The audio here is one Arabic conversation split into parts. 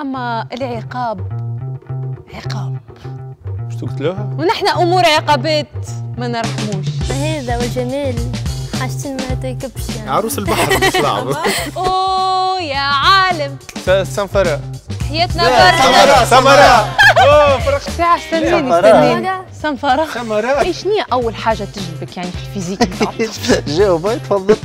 أما العقاب عقاب. شو قلت لها؟ ونحن أمور عقابات ما نرحموش. هذا والجمال حاجتين ما تركبش يعني. عروس البحر مش لعبة. أوه يا عالم. سنفرة حياتنا برا. سمرة سمرة أوه ساعة استنيني. استنيني. سنفرة سمرة إيش هي أول حاجة تجذبك يعني في الفيزيك؟ بتاعك؟ جاوب تفضل.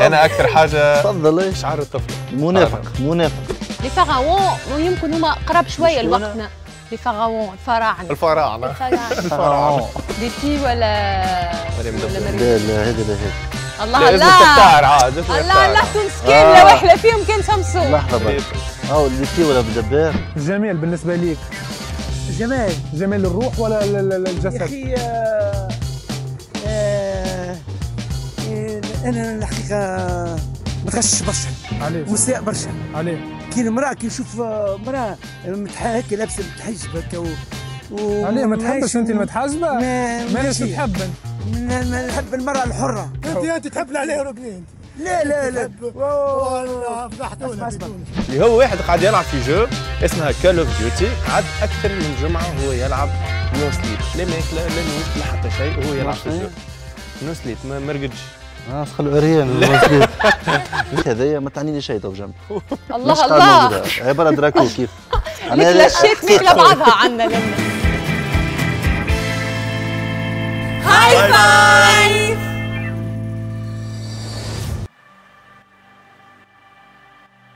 أنا أكثر حاجة تفضل إيش؟ شعر الطفل. منافق منافق. لي فاغاوون يمكن هما قراب شوية شكون؟ لوقتنا لي فاغاوون الفراعنة. الفراعنة. آه. ديتي ولا مريم ولا لا لا هذا لا هذا الله الله. الله الله فتار. تونس كاملة آه. فيهم كان سمسم لحظة بقى آه اللي تي ولا بدبار جميل بالنسبة ليك. جمال جمال الروح ولا ال- ال- ال- الجسد؟ أخي آه، آه، آه، أنا الحقيقة متغشش برشا. عليه مستاء برشا. عليه كي المراه كي نشوف آه، مراه هكا لابسه متحجبه هكا و و- عليه ما تحبش أنت المتحجبة؟ ما مانيش. تحب. نحب المرأة الحرة. انت أنت تحب عليه ركنين لا لا لا. والله فضحتونا. اللي هو واحد قاعد يلعب في جو اسمها كول اوف ديوتي قعد أكثر من جمعة وهو يلعب نو سليب لا ماكله لا نوم لا حتى شيء وهو يلعب في الجو نو سليب ما ما رقدش. آه خلو عريان المسجد. هذايا ما تعنيني شيء تو جنب الله الله. عبارة دراكو كيف؟ مثل الشيت مثل بعضها عنا